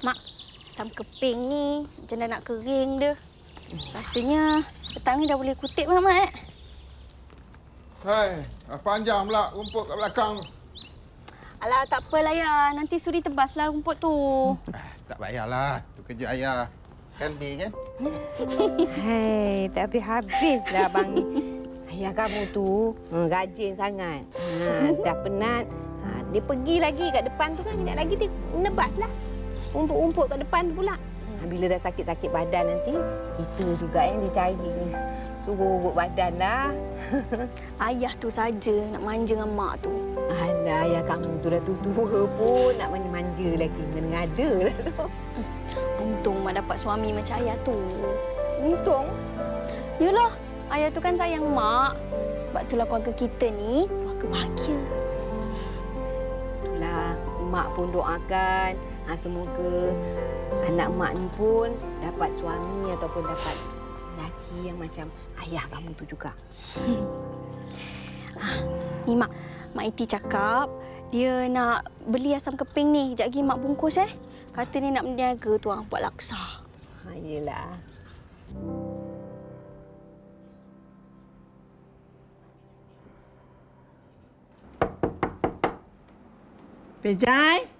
Mak, asam keping ni macam dah nak kering dia. Rasanya petang ni dah boleh kutip mak, mak eh. Hai, ah, panjang pula rumput kat belakang. Alah, tak apalah ya. Nanti Suri tebaslah rumput tu. Ah, tak payahlah. Tu kerja ayah. Kan, Bi, kan? Hei, tak habis-habis lah abang ni. Ayah kamu tu hmm, rajin sangat. Ha, dah penat. Ha, dia pergi lagi kat depan tu kan. Sekejap lagi dia nebas Rumput-rumput kat depan tu pula. Ha, bila dah sakit-sakit badan nanti, kita juga yang dicari. Suruh urut badan lah. Ayah tu saja nak manja dengan mak tu. Alah, ayah kamu tu dah tua pun nak manja-manja lagi. Mengada lah tu. Untung mak dapat suami macam ayah tu. Untung. Yalah, ayah tu kan sayang mak. Sebab itulah keluarga kita ni keluarga bahagia. Itulah, mak pun doakan. Ha, semoga anak mak ni pun dapat suami ataupun dapat lelaki yang macam ayah kamu tu juga. Ni mak, Mak Iti cakap dia nak beli asam keping ni. Sekejap lagi mak bungkus eh. Kata ni nak berniaga tu orang buat laksa. Ha, yelah. Pejai?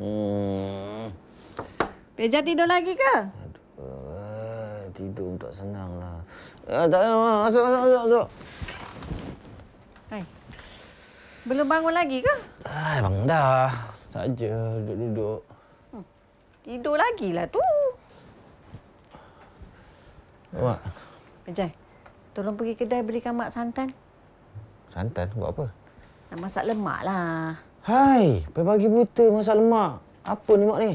Hmm. Pejai tidur lagi ke? Uh, tidur tak senang lah. Uh, tak ada, masuk, masuk, masuk, masuk. Hai. Belum bangun lagi ke? Ah, bang dah. Saja duduk-duduk. Tidur lagi lah tu. Mak, Pejai, tolong pergi kedai belikan mak santan. santan buat apa? Nak masak lemak lah. Hai, pagi buta masak lemak. Apa ni mak ni?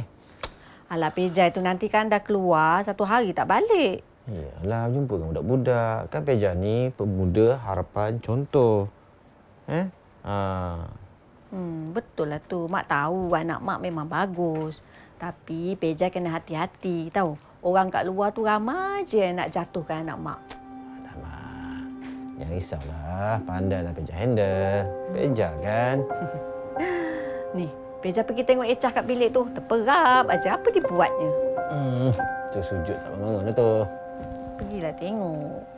Alah Pejai tu nanti kan dah keluar, satu hari tak balik. Yalah, jumpa dengan budak-budak. Kan Peja ni pemuda harapan contoh. Eh? Ha. Hmm, betul lah tu. Mak tahu anak mak memang bagus. Tapi Pejai kena hati-hati tahu. Orang kat luar tu ramai je nak jatuhkan anak mak. Alah, mak. Jangan risaulah. Pandailah Peja handle. Peja kan? Ni, Pejai pergi tengok Ecah kat bilik tu. Terperap aja apa dia buatnya. Hmm, tu sujud tak bangun dah tu. Pergilah tengok.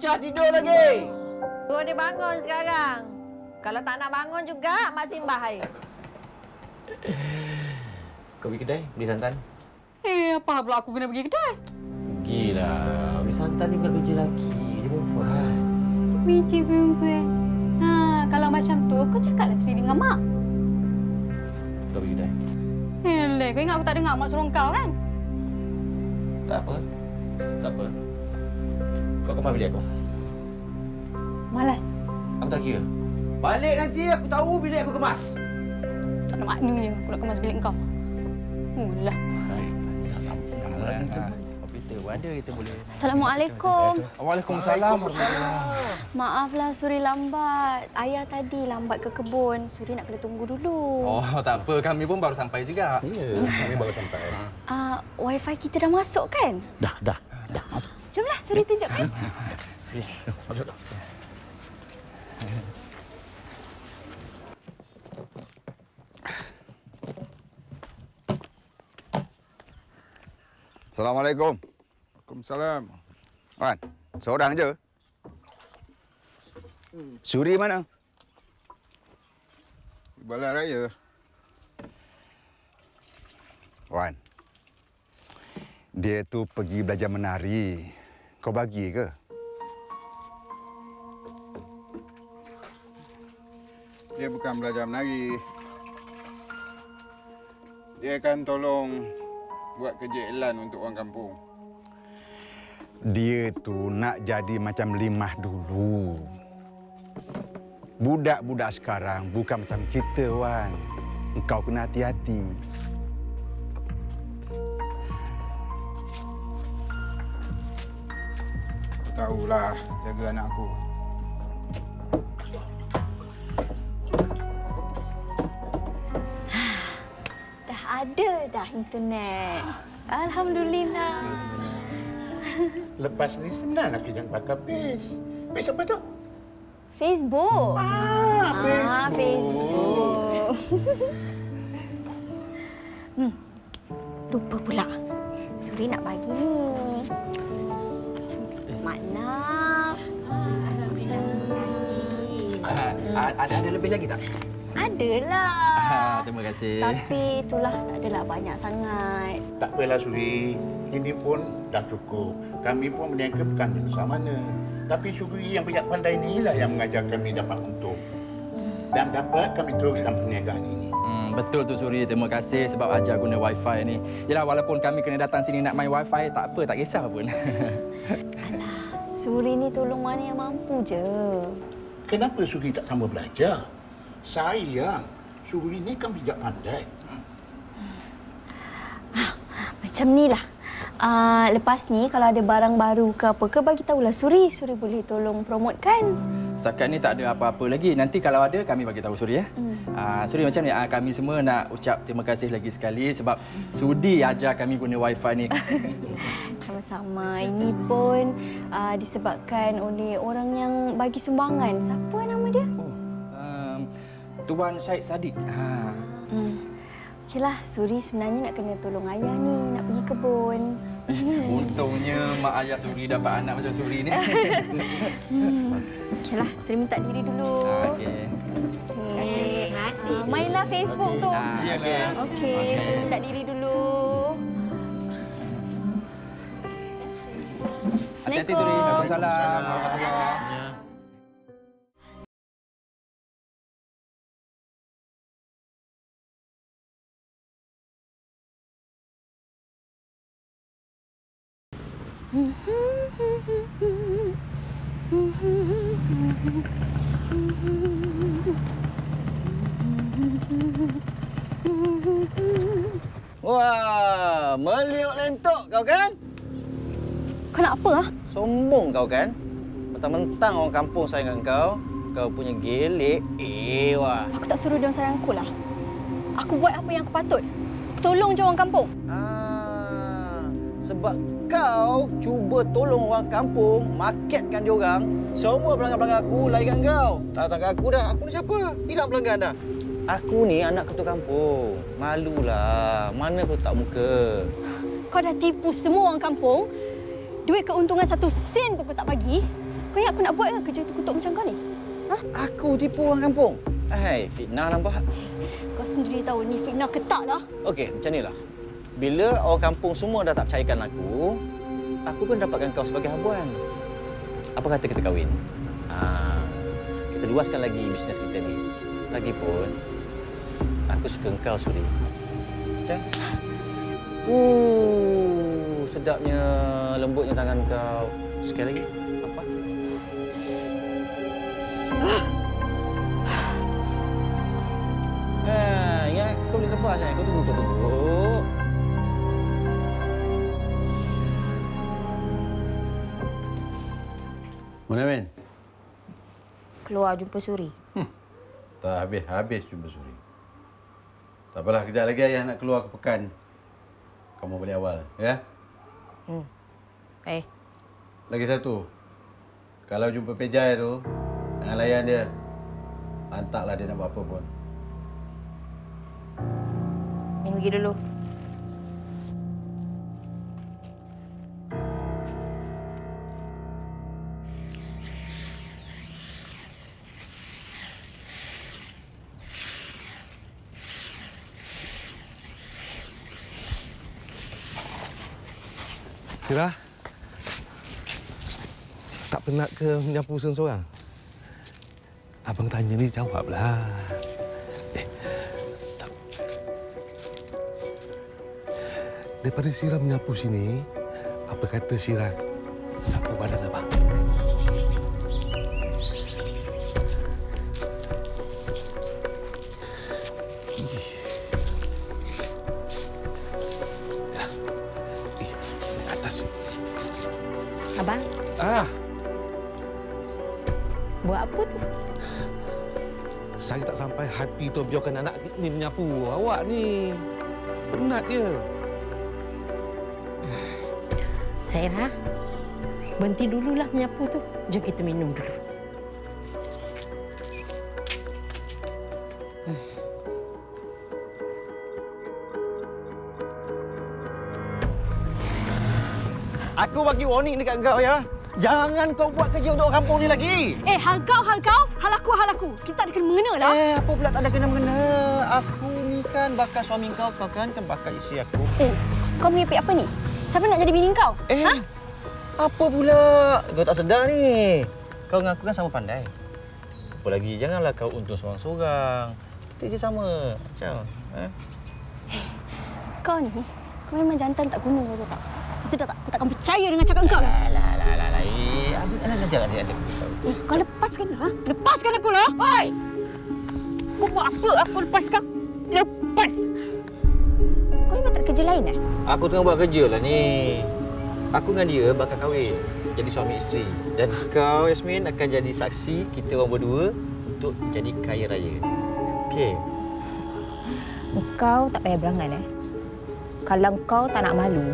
Echa tidur lagi! Suruh dia bangun sekarang. Kalau tak nak bangun juga, Mak simbah air. Kau pergi kedai beli santan? Eh, apa pula aku kena pergi kedai? Pergilah. Beli santan ni bukan kerja lelaki. Dia perempuan. Biji perempuan. Ha, kalau macam tu, kau cakaplah sendiri dengan mak. Kau pergi kedai. Heleh, kau ingat aku tak dengar mak suruh kau kan? Tak apa. Tak apa. Kau kemas bilik aku. Malas. Aku tak kira. Balik nanti aku tahu bilik aku kemas. Tak ada maknanya aku nak kemas bilik kau. Ulah. Komputer pun ada kita boleh. Assalamualaikum. Waalaikumsalam. Maaflah Suri lambat. Ayah tadi lambat ke kebun. Suri nak kena tunggu dulu. Oh, tak apa. Kami pun baru sampai juga. Ya, kami baru sampai. Uh, wifi kita dah masuk kan? Dah, dah, dah. Jomlah Suri tunjukkan. Assalamualaikum. Waalaikumsalam. Wan, seorang je. Suri mana? Balai raya. Wan. Dia tu pergi belajar menari. Kau bagi ke? Dia bukan belajar menari. Dia akan tolong buat kerja iklan untuk orang kampung. Dia tu nak jadi macam Limah dulu. Budak-budak sekarang bukan macam kita, Wan. engkau kena hati-hati. Tahulah jaga anak aku. Dah ada dah internet. Alhamdulillah. Lepas ni senang nak kita pakai Face. Face apa tu? Facebook. Ah, Ah, Facebook. hmm. Lupa pula. Suri nak bagi ni. Mak nak. Alhamdulillah. Ah, ada ada lebih lagi tak? Adalah. Ah, terima kasih. Tapi itulah tak adalah banyak sangat. Tak apalah Suri. Ini pun dah cukup. Kami pun meniaga bukan besar mana. Tapi Suri yang banyak pandai ni lah yang mengajar kami dapat untung. Dan dapat kami teruskan perniagaan ini. Hmm, betul tu Suri. Terima kasih sebab ajar guna wifi ni. Yalah walaupun kami kena datang sini nak main wifi tak apa tak kisah pun. Suri ni tolong mana yang mampu je. Kenapa Suri tak sama belajar? Sayang. Suri ni kan bijak pandai. Macam ni lah. Uh, lepas ni kalau ada barang baru ke apa ke bagi tahulah Suri. Suri boleh tolong promotkan. Setakat ni tak ada apa-apa lagi. Nanti kalau ada kami bagi tahu Suri ya. Hmm. Ah, Suri macam ni ah, kami semua nak ucap terima kasih lagi sekali sebab sudi ajar kami guna wifi ni. Sama-sama. Ini pun uh, disebabkan oleh orang yang bagi sumbangan. Siapa nama dia? Oh, um, Tuan Syed Sadiq. Ha. Hmm. Okeylah, Suri sebenarnya nak kena tolong ayah ni, nak pergi kebun. Untungnya mak ayah Suri dapat anak macam Suri ni. Hmm. Okeylah, Suri minta diri dulu. Okey. Okey. Ah, mainlah Facebook tu. Ah, okey. Okey, Suri minta diri dulu. Hati-hati Suri. Waalaikumsalam. Warahmatullahi. Apa? ah? Sombong kau kan? Mentang-mentang orang kampung sayang kau, kau punya gelik. Eh, wah. Aku tak suruh dia sayang aku lah. Aku buat apa yang aku patut. Aku tolong je orang kampung. Ah, sebab kau cuba tolong orang kampung, marketkan dia orang, semua pelanggan-pelanggan aku larikan kau. Tak datang aku dah. Aku ni siapa? Hilang pelanggan dah. Aku ni anak ketua kampung. Malulah. Mana kau tak muka? Kau dah tipu semua orang kampung. Duit keuntungan satu sen pun kau tak bagi. Kau ingat aku nak buat ke kerja tu kutuk macam kau ni? Ha? Aku tipu orang kampung. Hai, fitnah nampak. Kau sendiri tahu ni fitnah ke tak lah. Okey, macam inilah. Bila orang kampung semua dah tak percayakan aku, aku pun dapatkan kau sebagai habuan. Apa kata kita kahwin? Ha, kita luaskan lagi bisnes kita ni. Lagipun, aku suka kau, Suri. Macam? Uh, sedapnya, lembutnya tangan kau. Sekali lagi. Apa? Ah, ingat kau boleh lepas kan? Kau tunggu, kau tunggu. Mana Men? Keluar jumpa Suri. Tak habis-habis jumpa Suri. Tak apalah, kejap lagi ayah nak keluar ke pekan. Kamu balik awal, ya? Hmm. Eh, Lagi satu. Kalau jumpa Pejai tu, jangan layan dia. Lantaklah dia nak buat apa pun. Min pergi dulu. Sirah, tak penat ke menyapu seorang-seorang? Abang tanya ni jawablah. Eh, tak. Daripada Sirah menyapu sini, apa kata Sirah sapu badan abang? Ah, buat apa tu? saya tak sampai hati tu biarkan anak ni menyapu awak ni. Penat dia. Zaira, berhenti dululah menyapu tu. Jom kita minum dulu. Aku bagi warning dekat kau ya. Jangan kau buat kerja untuk kampung ni lagi. Eh, hal kau, hal kau, hal aku, hal aku. Kita tak ada kena mengena lah. Eh, apa pula tak ada kena-mengena? Aku ni kan bakal suami kau, kau kan kan bakal isteri aku. Eh, kau mengipik apa ni? Siapa nak jadi bini kau? Eh, ha? apa pula? Kau tak sedar ni. Kau dengan aku kan sama pandai. Apa lagi, janganlah kau untung seorang-seorang. Kita je sama. Macam, eh? Kau ni, kau memang jantan tak guna kau tahu tak? Aku tak, aku takkan percaya dengan cakap kau lah. Alah. Alah, adik, adik, adik. Eh, kau lepaskan lah. Lepaskan aku lah. Hai! Kau buat apa aku lepaskan? Lepas! Kau memang tak ada kerja lain eh? Aku tengah buat kerja lah ni. Aku dengan dia bakal kahwin. Jadi suami isteri. Dan kau, Yasmin, akan jadi saksi kita orang berdua untuk jadi kaya raya. Okey? Kau tak payah berangan eh. Kalau kau tak nak malu,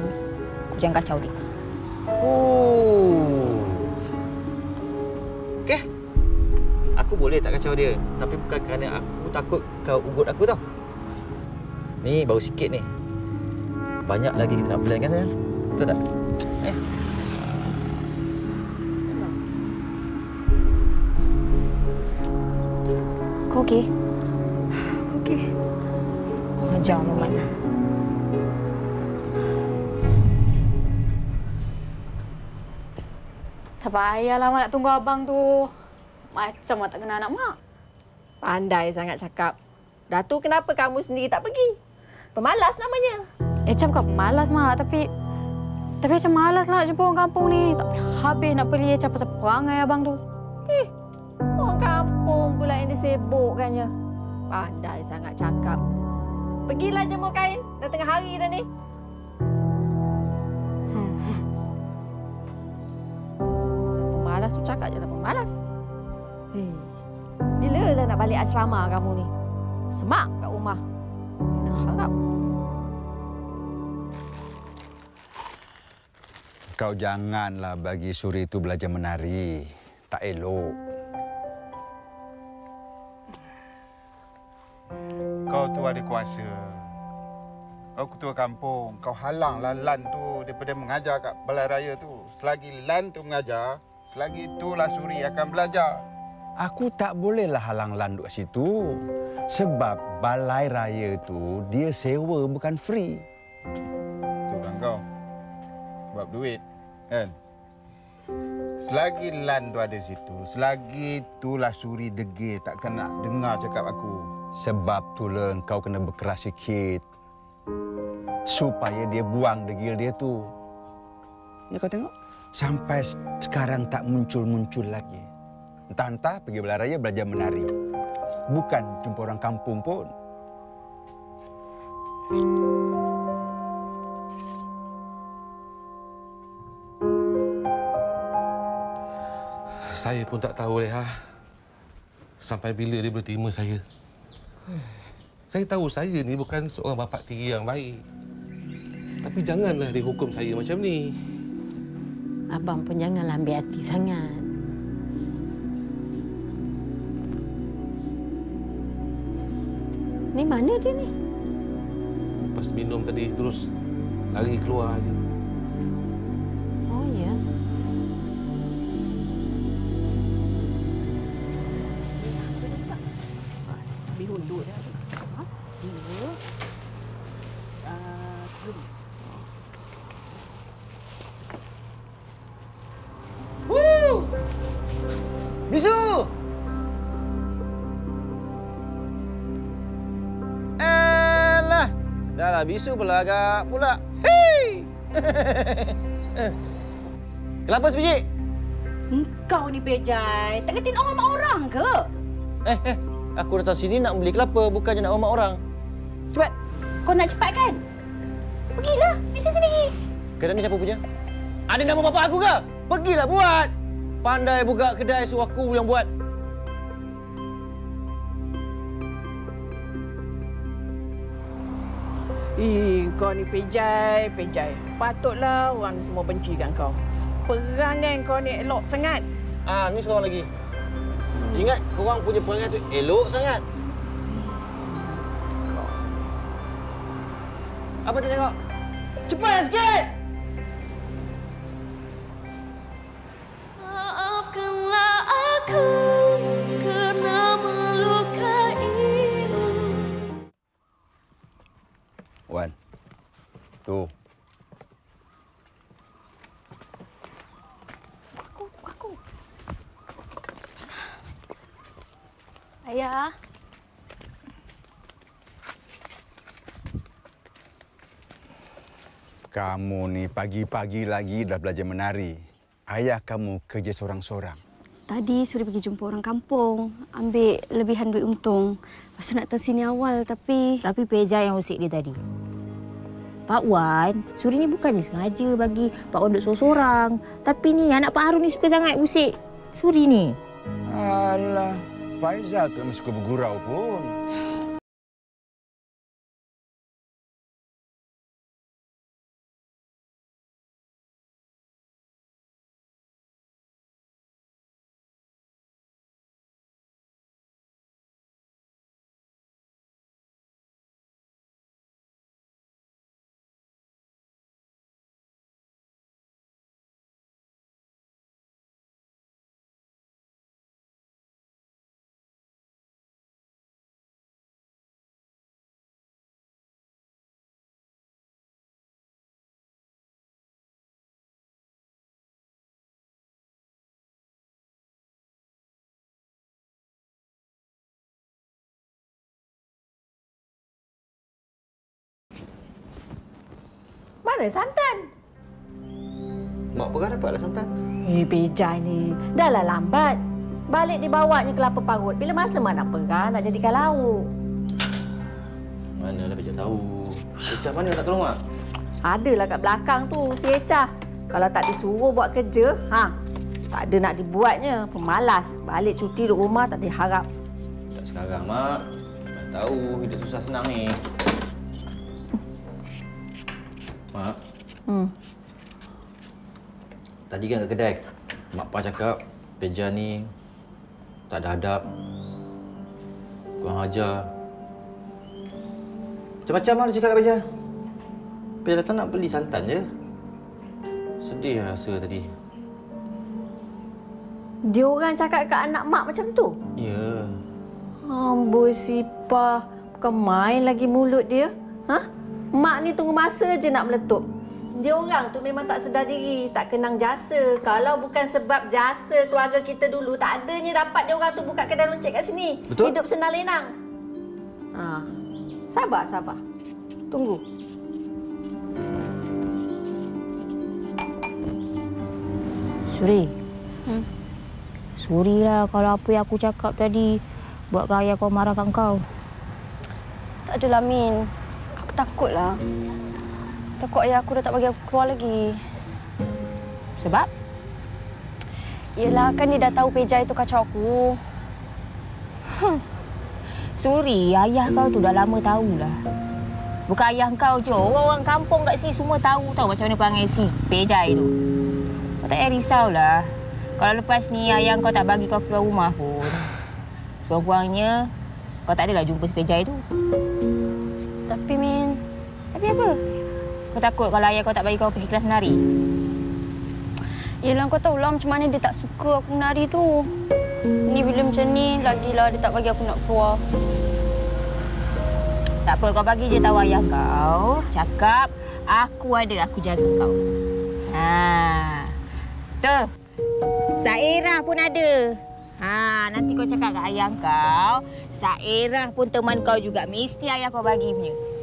kau jangan kacau dia. Oh. Aku boleh tak kacau dia. Tapi bukan kerana aku takut kau ugut aku tau. Ni baru sikit ni. Banyak lagi kita nak plan kan sayang? Betul tak? Eh? Kau okey? Okey. Ajar Mamat. Tak payahlah nak tunggu abang tu. Macam mak tak kenal anak mak. Pandai sangat cakap. Datuk kenapa kamu sendiri tak pergi? Pemalas namanya. Eh, macam kau pemalas mak tapi tapi macam malas lah nak jumpa orang kampung ni. Tak habis nak pergi macam pasal perangai abang tu. Eh, orang kampung pula yang disebukkannya. Pandai sangat cakap. Pergilah jemur kain. Dah tengah hari dah ni. Pemalas tu cakap je lah pemalas. Hei, bila dah nak balik asrama kamu ni? Semak kat rumah. Nak harap. Kau janganlah bagi Suri itu belajar menari. Tak elok. Kau tu ada kuasa. Kau ketua kampung. Kau halanglah Lan tu daripada mengajar kat balai raya tu. Selagi Lan tu mengajar, selagi itulah Suri akan belajar. Aku tak bolehlah halang Lan duduk situ. Sebab balai raya tu dia sewa bukan free. Tu kan kau. Sebab duit, kan? Selagi Lan tu ada situ, selagi itulah Suri degil takkan nak dengar cakap aku. Sebab itulah kau kena berkeras sikit. Supaya dia buang degil dia tu. Ya kau tengok, sampai sekarang tak muncul-muncul lagi. Entah-entah pergi belah raya belajar menari. Bukan jumpa orang kampung pun. Saya pun tak tahu Leha. Sampai bila dia boleh terima saya. Saya tahu saya ni bukan seorang bapa tiri yang baik. Tapi janganlah dia hukum saya macam ni. Abang pun janganlah ambil hati sangat. Ni mana dia ni? Lepas minum tadi terus lari keluar je. Bisu belagak pula. Hei! Kenapa sebiji? Engkau ni Bejai, tak ketin orang mak orang ke? Eh, eh. Aku datang sini nak beli kelapa, bukannya nak rumah orang. Cepat, kau nak cepat kan? Pergilah, bisnes sendiri. Kedai ni siapa punya? Ada nama bapa aku ke? Pergilah buat. Pandai buka kedai suruh aku yang buat. Ih, kau ni pejai, pejai. Patutlah orang semua benci dengan kau. Perangai kau ni elok sangat. Ah, ni seorang lagi. Ingat korang punya perangai tu elok sangat. Apa dia tengok? Cepat sikit! Maafkanlah aku Tu. Ayah. Kamu ni pagi-pagi lagi dah belajar menari. Ayah kamu kerja seorang-seorang. Tadi Suri pergi jumpa orang kampung. Ambil lebihan duit untung. Lepas tu nak datang sini awal tapi... Tapi Peja yang usik dia tadi. Pak Wan, Suri ni bukannya sengaja bagi Pak Wan duduk seorang-seorang. Tapi ni anak Pak Harun ni suka sangat usik Suri ni. Alah, Faizal memang suka bergurau pun. Mana santan? Mak pegang dapatlah santan. Eh, Pejai ni. Dah lah lambat. Balik dibawanya kelapa parut. Bila masa mak nak perah, nak jadikan lauk. Manalah Peja tahu. Peja mana nak tolong mak? Adalah kat belakang tu, si Ecah. Kalau tak disuruh buat kerja, ha, tak ada nak dibuatnya. Pemalas. Balik cuti duduk rumah tak diharap. Tak sekarang, Mak. Mak tahu hidup susah senang ni. Mak, Hmm. tadi kan kat kedai, Mak Pa cakap Peja ni tak ada adab. Kurang ajar. Macam-macam lah dia cakap kat Peja. Peja datang nak beli santan je. Sedih lah rasa tadi. Dia orang cakap kat anak mak macam tu. Ya. Amboi sipah. Bukan main lagi mulut dia. Ha? Mak ni tunggu masa je nak meletup. Dia orang tu memang tak sedar diri, tak kenang jasa. Kalau bukan sebab jasa keluarga kita dulu, tak adanya dapat dia orang tu buka kedai runcit kat sini. Betul. Hidup senang lenang. Ha. Sabar, sabar. Tunggu. Suri. Hmm. Suri lah kalau apa yang aku cakap tadi buatkan ayah kau marahkan kau. Tak adalah Min. Aku takut lah. Takut ayah aku dah tak bagi aku keluar lagi. Sebab? Yelah kan dia dah tahu Peja itu kacau aku. Suri, ayah kau tu dah lama tahulah. Bukan ayah kau je, orang-orang kampung kat sini semua tahu tahu macam mana perangai si Pejai tu. Kau tak payah risaulah. Kalau lepas ni ayah kau tak bagi kau keluar rumah pun. Sekurang-kurangnya kau tak adalah jumpa si Pejai tu. Tapi apa? Kau takut kalau ayah kau tak bagi kau pergi kelas menari? yelah kau tahu lah macam mana dia tak suka aku menari tu. Ni bila macam ni, lagilah dia tak bagi aku nak keluar. Tak apa, kau bagi je tahu ayah kau. Cakap, aku ada, aku jaga kau. Ha. Tu. Sairah pun ada. Ha, nanti kau cakap kat ayah kau, Sairah pun teman kau juga. Mesti ayah kau bagi punya.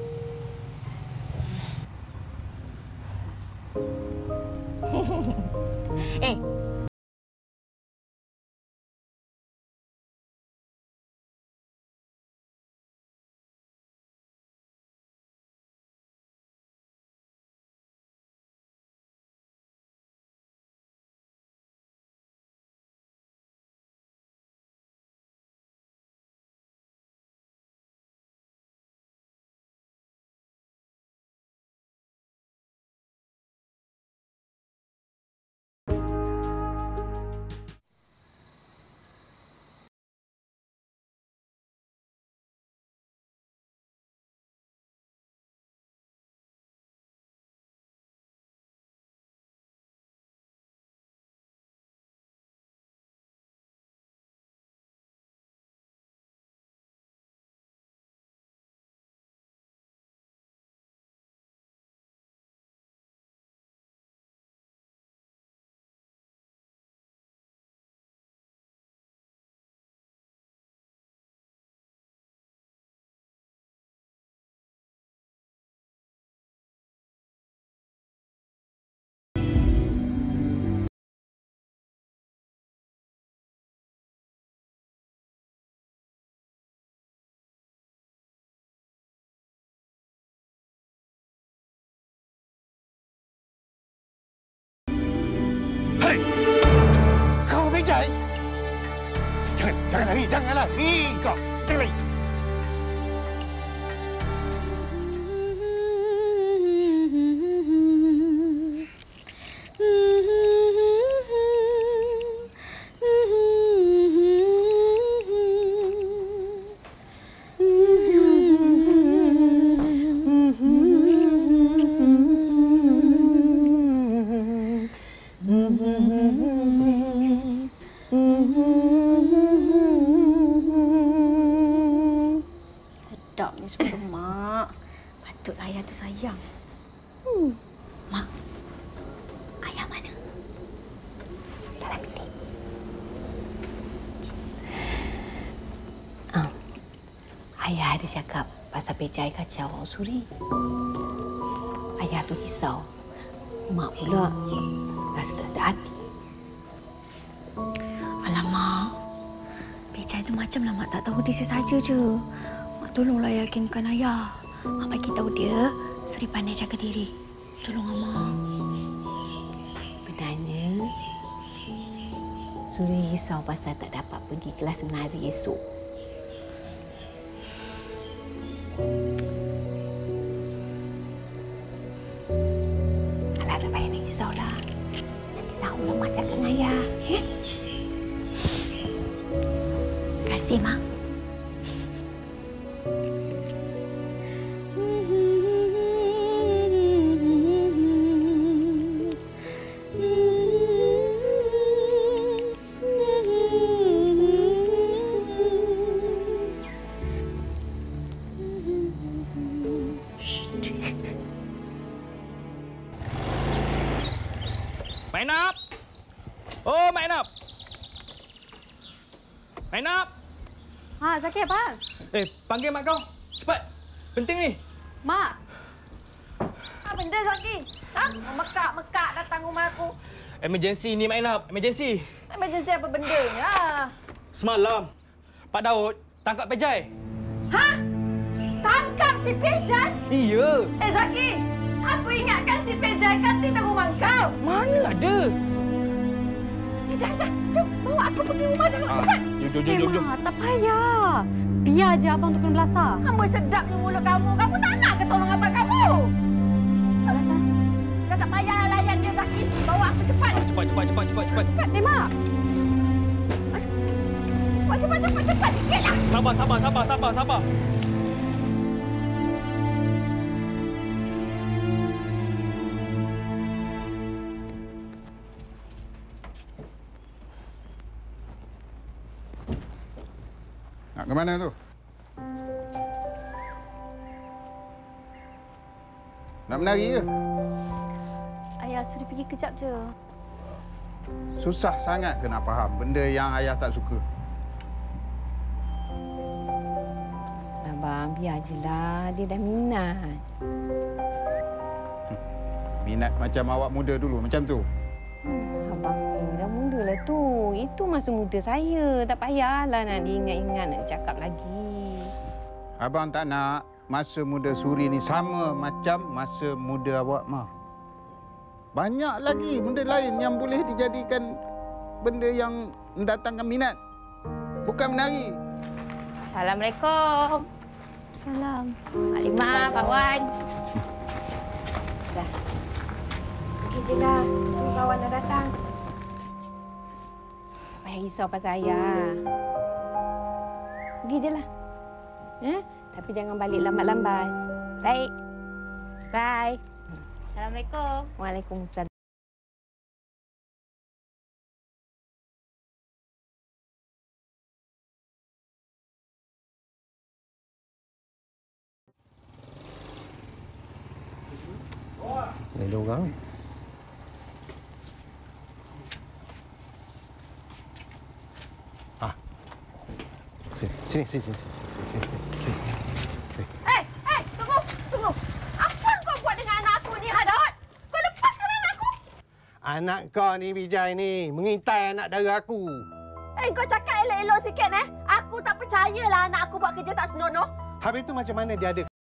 Jangan, jangan lari, jangan lari kau. Jangan lari. Orang suri. Ayah tu risau. Mak pula rasa tak sedar hati. Alamak. Becai tu macam lah mak tak tahu dia saja je. Mak tolonglah yakinkan ayah. Mak bagi tahu dia Suri pandai jaga diri. Tolong Mak. Benarnya, Suri risau pasal tak dapat pergi kelas menari esok. Panggil mak kau. Cepat. Penting ni. Mak. Apa benda Zaki? Ha? Mekak-mekak datang rumah aku. Emergency ni, Mainap. Emergency. Emergency apa bendanya? Semalam, Pak Daud tangkap Pejai. Ha? Tangkap si Pejai? Iya. Eh Zaki, aku ingatkan si Pejai kan di rumah kau. Mana ada? Eh, dah, dah. Jom, bawa aku pergi rumah Daud. Ah, Cepat. Jom, jom, jom, jom. jom. Mak, tak payah. Biar je abang tu kena belasah. Amboi sedapnya mulut kamu. Kamu tak nak ke tolong abang kamu? Belasah? Dah tak payah layan dia, Zaki. Bawa aku cepat. Cepat, cepat, cepat, cepat, cepat. Cepat, ni, Mak. Cepat, cepat, cepat, cepat sikitlah. Sabar, sabar, sabar, sabar, sabar. Nak ke mana tu? Menari ke? Ayah suruh pergi kejap je. Susah sangat ke nak faham benda yang ayah tak suka? Abang, biar je lah. Dia dah minat. Minat macam awak muda dulu, macam tu. Abang ni dah muda lah tu. Itu masa muda saya. Tak payahlah nak diingat-ingat nak cakap lagi. Abang tak nak masa muda Suri ni sama macam masa muda awak mah. Banyak lagi benda lain yang boleh dijadikan benda yang mendatangkan minat. Bukan menari. Assalamualaikum. Salam. Mak Lima, Pak Wan. Dah. Pergi je lah. Tunggu kawan dah datang. Payah risau pasal ayah. Pergi je lah. Eh? Tapi jangan balik lambat-lambat. Baik. Bye. Assalamualaikum. Waalaikumsalam. Ada orang. Ah. Sini, sini, sini, sini, sini. sini. Eh, eh, tunggu, tunggu. Apa kau buat dengan anak aku ni, Hadot? Kau lepaskan anak aku. Anak kau ni Bijay ni mengintai anak dara aku. Eh, kau cakap elok-elok sikit, eh. Aku tak percayalah anak aku buat kerja tak senonoh. Habis tu macam mana dia ada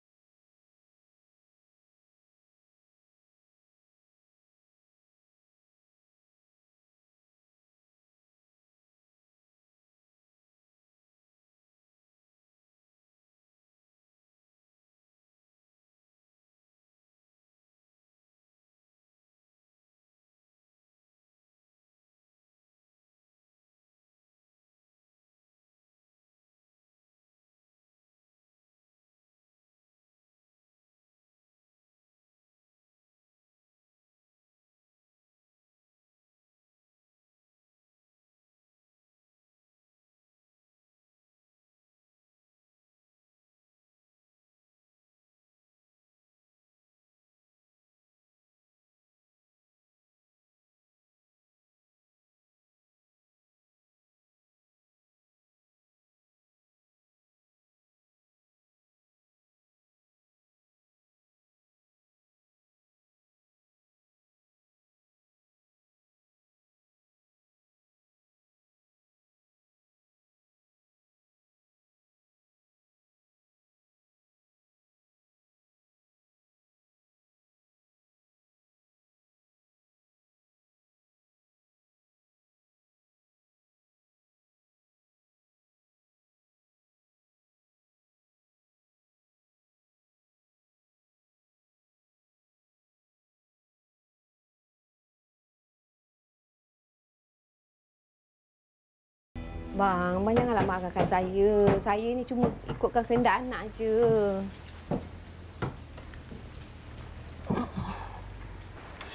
Bang, abang janganlah marahkan saya. Saya ni cuma ikutkan kehendak anak je.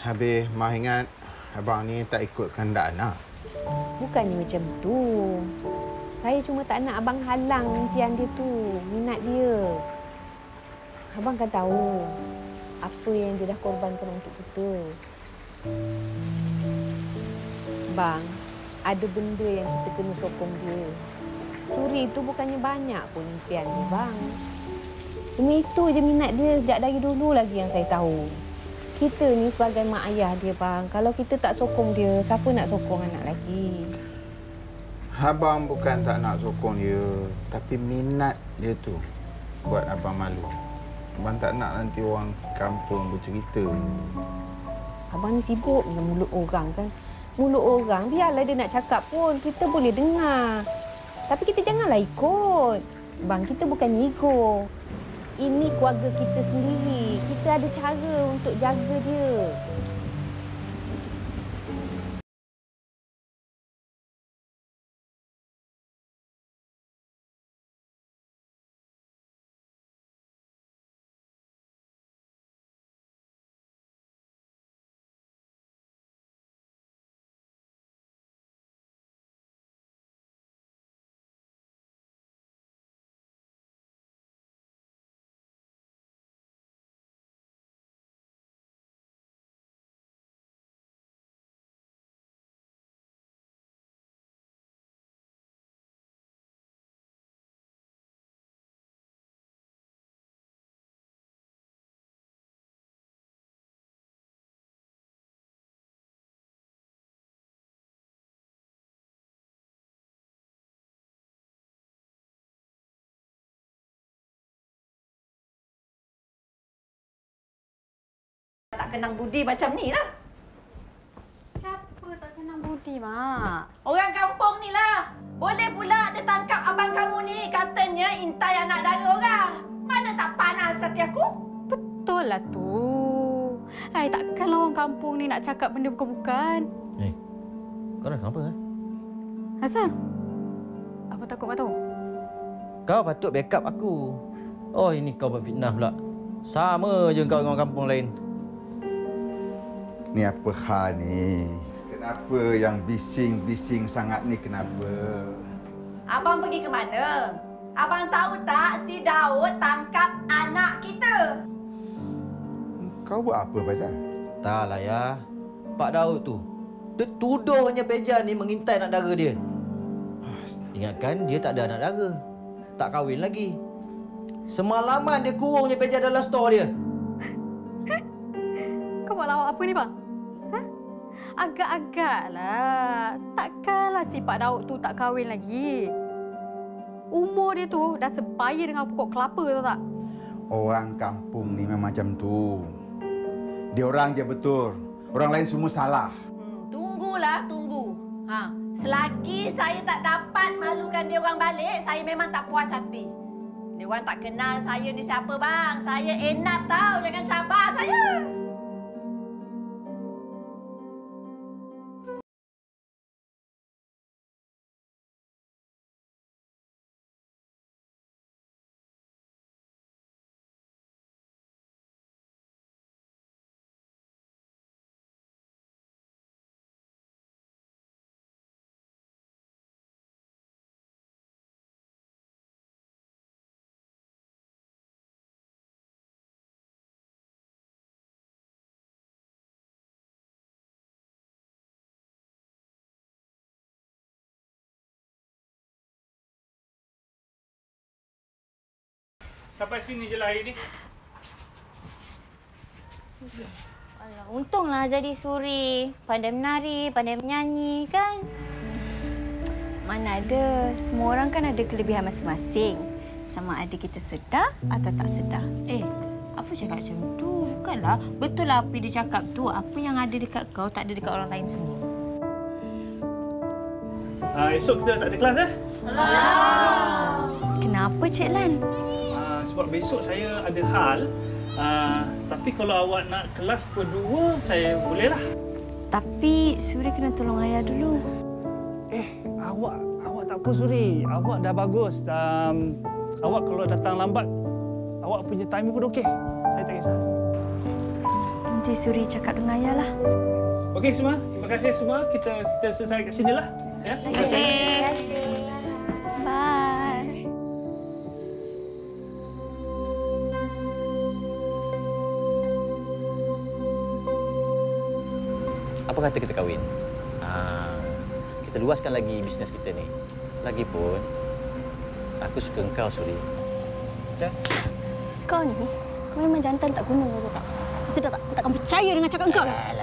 Habis Mah ingat abang ni tak ikut kehendak anak. Bukannya macam tu. Saya cuma tak nak abang halang impian dia tu, minat dia. Abang kan tahu apa yang dia dah korbankan untuk kita. Bang, ada benda yang kita kena sokong dia. Suri tu bukannya banyak pun impian dia, bang. Demi itu je minat dia sejak dari dulu lagi yang saya tahu. Kita ni sebagai mak ayah dia, bang. Kalau kita tak sokong dia, siapa nak sokong anak lagi? Abang bukan tak nak sokong dia, tapi minat dia tu buat abang malu. Abang tak nak nanti orang kampung bercerita. Abang ni sibuk dengan mulut orang kan. Mulut orang, biarlah dia nak cakap pun. Kita boleh dengar. Tapi kita janganlah ikut. Bang, kita bukan ego. Ini keluarga kita sendiri. Kita ada cara untuk jaga dia. Tak kenang budi macam ni lah. Siapa tak kenal budi, Mak? Orang kampung ni lah. Boleh pula dia tangkap abang kamu ni. Katanya intai anak dara orang. Mana tak panas hati aku? Betul lah tu. Hai, takkanlah orang kampung ni nak cakap benda bukan-bukan. Eh, kau dah kenapa? Eh? Hasan, apa takut Mak tahu? Kau patut backup aku. Oh, ini kau buat fitnah pula. Sama je kau dengan orang kampung lain. Ni apa hal ni? Kenapa yang bising-bising sangat ni kenapa? Abang pergi ke mana? Abang tahu tak si Daud tangkap anak kita? Kau buat apa, Faizal? Taklah ya. Pak Daud tu. Dia tuduhnya Peja ni mengintai anak dara dia. Ingatkan dia tak ada anak dara. Tak kahwin lagi. Semalaman dia kurungnya Peja dalam store dia. Buat lawak apa ni, bang? Ha? Agak-agaklah. Takkanlah si Pak Daud tu tak kahwin lagi. Umur dia tu dah sebaya dengan pokok kelapa tahu tak? Orang kampung ni memang macam tu. Dia orang je betul. Orang lain semua salah. Tunggulah, tunggu. Ha, selagi saya tak dapat malukan dia orang balik, saya memang tak puas hati. Dia orang tak kenal saya ni siapa bang. Saya enak tahu, jangan cabar saya. Sampai sini je lah hari ni. Alah, untunglah jadi suri. Pandai menari, pandai menyanyi kan? Mana ada. Semua orang kan ada kelebihan masing-masing. Sama ada kita sedar atau tak sedar. Eh, apa cakap macam tu? Bukanlah. Betul lah apa dia cakap tu. Apa yang ada dekat kau tak ada dekat orang lain semua. Uh, esok kita tak ada kelas eh? Kenapa Cik Lan? Sebab besok saya ada hal. Uh, tapi kalau awak nak kelas berdua, saya bolehlah. Tapi Suri kena tolong ayah dulu. Eh, awak awak tak apa Suri. Awak dah bagus. Um, awak kalau datang lambat, awak punya timing pun okey. Saya tak kisah. Nanti Suri cakap dengan ayah lah. Okey semua, terima kasih semua. Kita kita selesai kat sinilah. Ya. Terima kasih. Bye. Apa kata kita kahwin? Ah, kita luaskan lagi bisnes kita ni. Lagipun, aku suka engkau, Suri. Macam? Kau ni, kau memang jantan tak guna kau tak? Mesti tak, aku takkan percaya dengan cakap kau. Ah,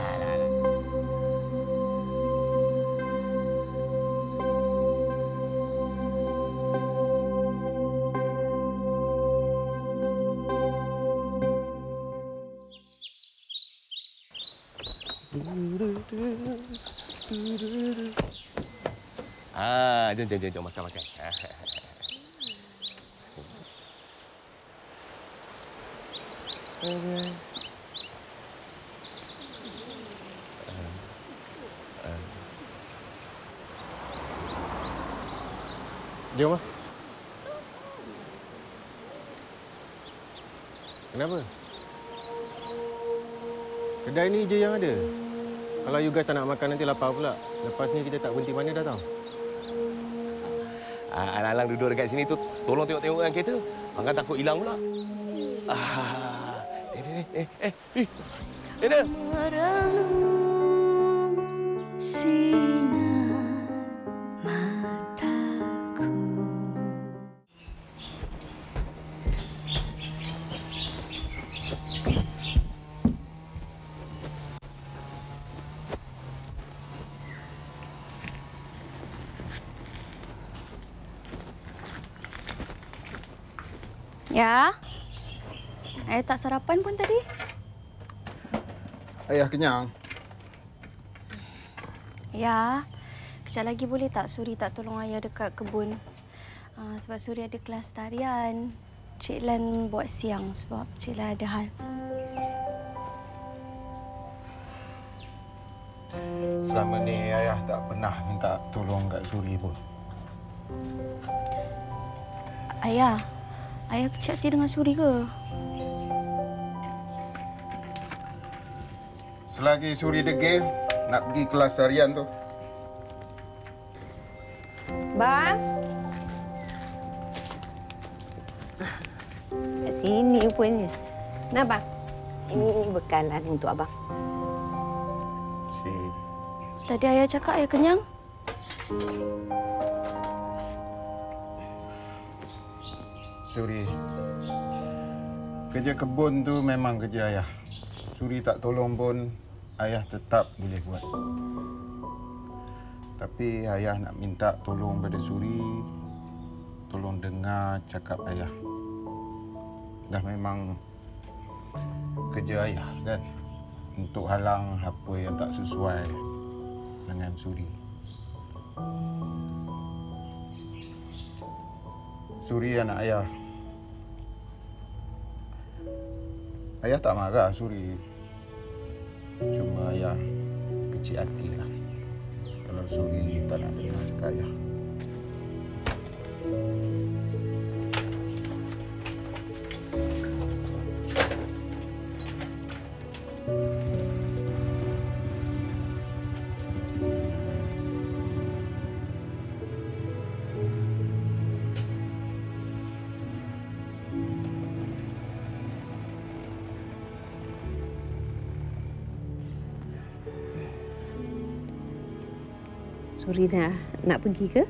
jom, jom, jom, jom makan, makan. Jom ah. Kenapa? Kedai ni je yang ada. Kalau you guys tak nak makan nanti lapar pula. Lepas ni kita tak berhenti mana dah tahu. Ah, alang-alang duduk dekat sini tu tolong tengok-tengok kan kereta. Angkat takut hilang pula. Ah, eh, eh, eh, eh, eh. Dada. Merelung tak sarapan pun tadi. Ayah kenyang. Ya. Kejap lagi boleh tak Suri tak tolong ayah dekat kebun? Uh, sebab Suri ada kelas tarian. Cik Lan buat siang sebab Cik Lan ada hal. Selama ni ayah tak pernah minta tolong kat Suri pun. Ayah, ayah kecil hati dengan Suri ke? Selagi Suri degil nak pergi kelas harian tu. Bang. Kat sini rupanya. Nah, bang. Ini bekalan untuk abang. Si Tadi ayah cakap ayah kenyang. Suri. Kerja kebun tu memang kerja ayah. Suri tak tolong pun ayah tetap boleh buat. Tapi ayah nak minta tolong pada Suri. Tolong dengar cakap ayah. Dah memang kerja ayah kan. Untuk halang apa yang tak sesuai dengan Suri. Suri anak ayah. Ayah tak marah Suri. Cuma ayah kecil hati lah. Kalau Suri tak nak dengar cakap ayah. Suri dah nak pergi ke?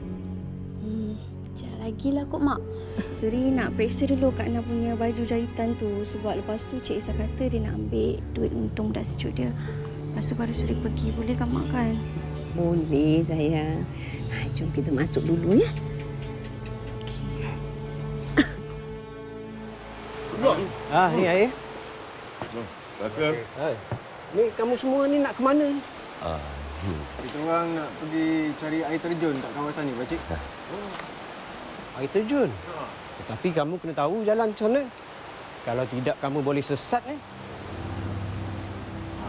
Hmm, sekejap lagi lah kot, Mak. Suri nak periksa dulu Kak Ana punya baju jahitan tu sebab lepas tu Cik Isa kata dia nak ambil duit untung dah sejuk dia. Lepas tu baru Suri pergi. Boleh kan, Mak kan? Boleh, sayang. Ha, jom kita masuk dulu ya. Ah, ni air. Bakar. Hai. Ni kamu semua ni nak ke mana ni? Ah, Kita orang nak pergi cari air terjun kat kawasan ni, Pakcik. Oh. Air terjun? Tetapi kamu kena tahu jalan macam mana. Kalau tidak, kamu boleh sesat ni. Ha.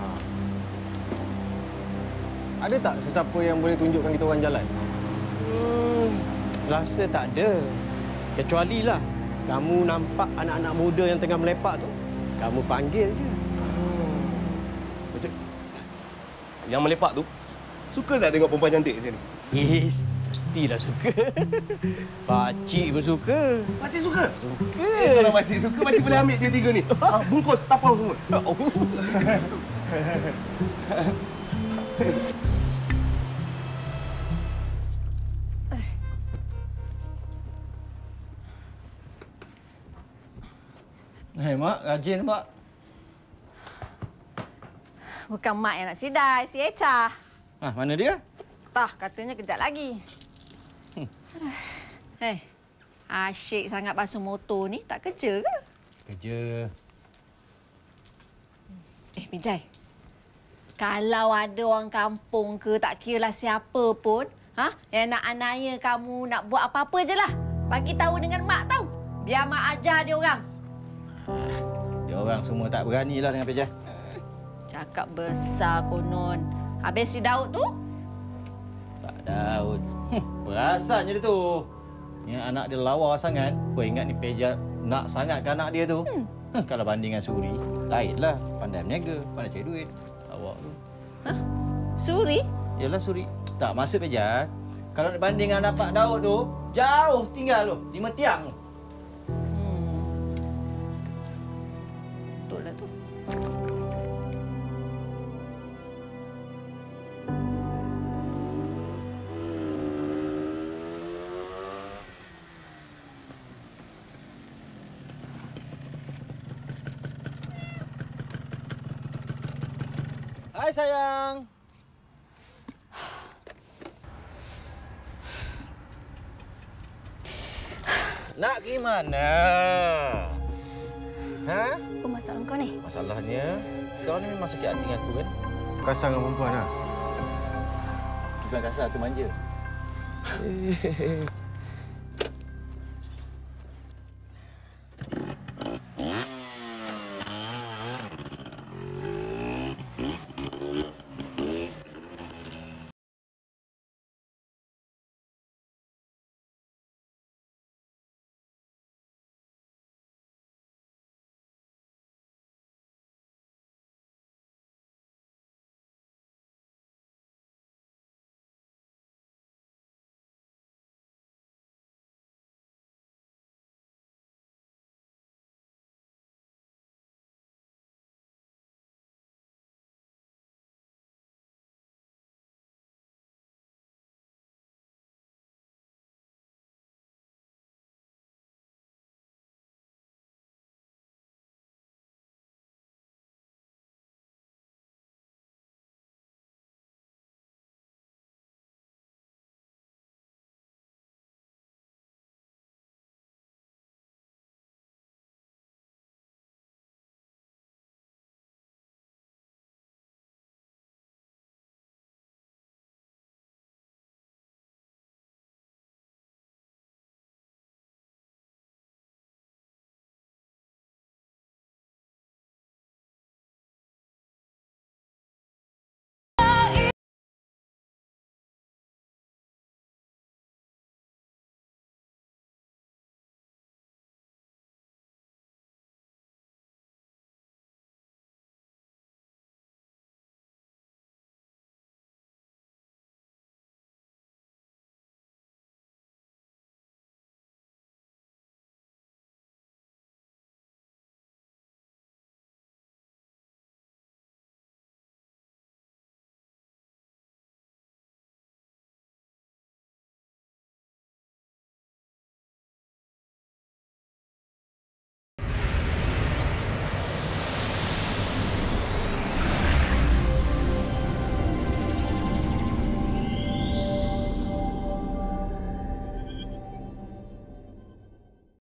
Ada tak sesiapa yang boleh tunjukkan kita orang jalan? Hmm, Rasa tak ada. Kecuali lah kamu nampak anak-anak muda yang tengah melepak tu, kamu panggil je. Macam yang melepak tu suka tak tengok perempuan cantik macam ni? Is, mestilah suka. Pakcik pun suka. Pakcik suka? Suka. Eh, kalau pakcik suka, pakcik boleh ambil dia tiga ni. Ah, bungkus, tapau semua. Eh, Mak, rajin, Mak. Bukan Mak yang nak sidai, si Echa. Ah, mana dia? Tah, katanya kejap lagi. Eh, asyik sangat basuh motor ni. Tak kerja ke? Kerja. Eh, Mijai. Kalau ada orang kampung ke, tak kira lah siapa pun, ha, yang nak anaya kamu nak buat apa-apa je lah. Bagi tahu dengan Mak tahu. Biar Mak ajar dia orang. Dia orang semua tak beranilah dengan Pejah. Cakap besar konon. Habis si Daud tu? Pak Daud. Je dia tu. Yang anak dia lawa sangat. Kau ingat ni Peja nak sangat ke anak dia tu? Hmm. Kalau banding dengan Suri, lainlah. Pandai berniaga, pandai cari duit. Awak tu. Suri? Yalah Suri. Tak, maksud Peja. Kalau nak banding dengan anak Pak Daud tu, jauh tinggal tu. Lima tiang tu. Hai sayang. Nak pergi mana? Ha? Apa masalah kau ni? Masalahnya, kau ni memang sakit hati dengan aku kan? Kasar dengan perempuan lah. Bukan kasar, aku manja.